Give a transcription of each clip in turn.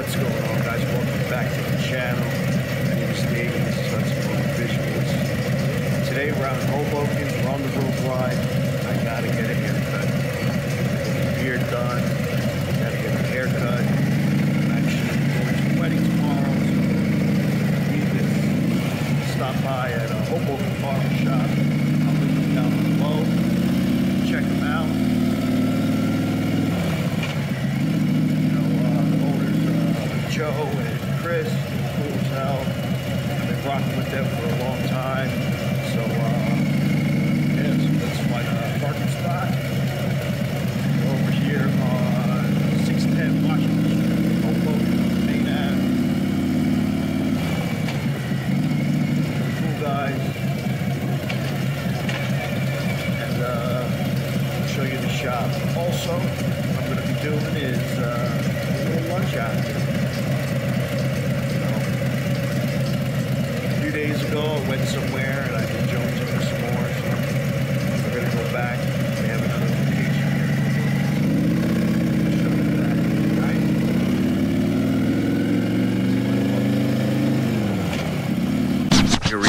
What's going on, guys? Welcome back to the channel. My name is Dave, and this is Hudson Moto Visuals. Today we're out in Hoboken, we're on the Road Glide. I gotta get a haircut. Get a beard done, gotta get a haircut. I'm actually going to a wedding tomorrow, so we can stop by at a Hoboken Barber Shop. I'll link them down below. Check them out. rocked with them for a long time. So, uh, yeah, so that's my uh, parking spot. We're over here on 610 Washington Street, Hoboken, Main Cool guys. And uh, show you the shop. Also, I'm going to be doing is uh, a little lunch out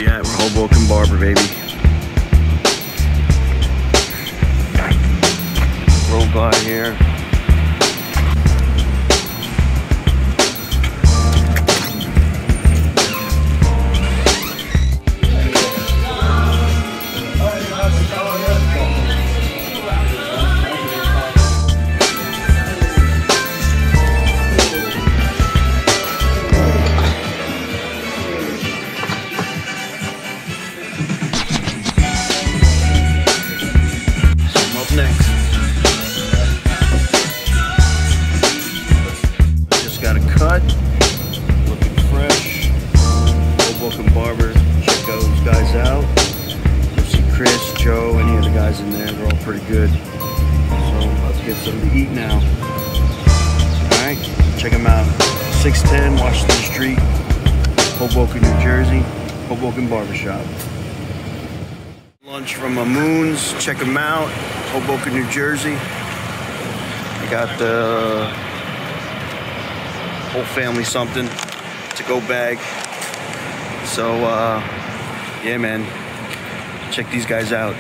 we at Hoboken Barber, baby. Roll by here. Pretty good. So let's get something to eat now. All right, check them out. 610 Washington Street, Hoboken, New Jersey. Hoboken Barbershop. Lunch from Mamoun's. Check them out. Hoboken, New Jersey. I got the whole family something to go bag. So, uh, yeah, man. Check these guys out.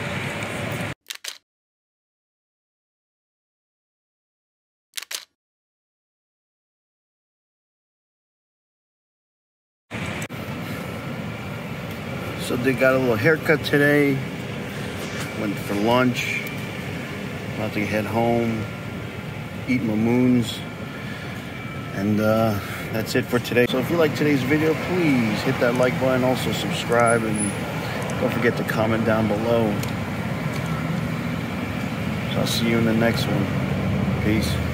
So they got a little haircut today. Went for lunch. About to head home. Eat Mamoun's. And uh, that's it for today. So if you like today's video, please hit that like button. Also subscribe and don't forget to comment down below. So I'll see you in the next one. Peace.